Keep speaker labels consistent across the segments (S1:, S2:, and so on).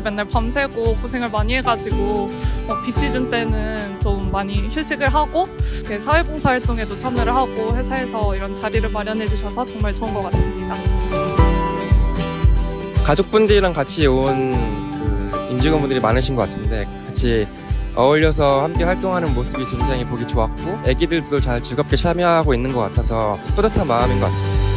S1: 맨날 밤새고 고생을 많이 해가지고 어, 비시즌 때는 좀 많이 휴식을 하고 이렇게 사회봉사 활동에도 참여를 하고 회사에서 이런 자리를 마련해 주셔서 정말 좋은 것 같습니다.
S2: 가족분들이랑 같이 온 그 임직원분들이 많으신 것 같은데 같이 어울려서 함께 활동하는 모습이 굉장히 보기 좋았고 애기들도 잘 즐겁게 참여하고 있는 것 같아서 뿌듯한 마음인 것 같습니다.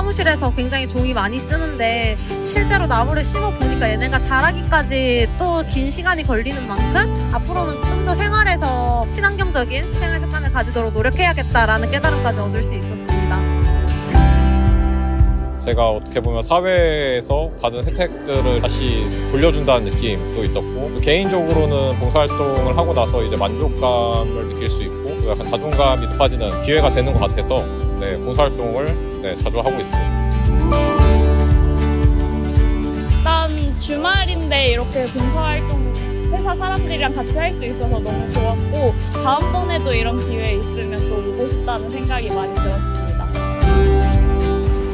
S3: 사무실에서 굉장히 종이 많이 쓰는데 실제로 나무를 심어 보니까 얘네가 자라기까지 또 긴 시간이 걸리는 만큼 앞으로는 좀 더 생활에서 친환경적인 생활 습관을 가지도록 노력해야겠다라는 깨달음까지 얻을 수 있었습니다.
S4: 제가 어떻게 보면 사회에서 받은 혜택들을 다시 돌려준다는 느낌도 있었고 또 개인적으로는 봉사활동을 하고 나서 이제 만족감을 느낄 수 있고 또 약간 자존감이 높아지는 기회가 되는 것 같아서 네, 봉사활동을 네, 자주 하고 있습니다.
S5: 일단 주말인데 이렇게 봉사활동 회사 사람들이랑 같이 할 수 있어서 너무 좋았고 다음번에도 이런 기회 있으면 또 오고 싶다는 생각이 많이 들었습니다.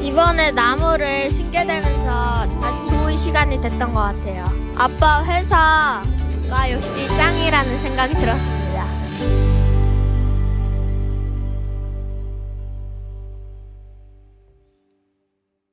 S6: 이번에 나무를 심게 되면서 아주 좋은 시간이 됐던 것 같아요. 아빠 회사가 역시 짱이라는 생각이 들었습니다.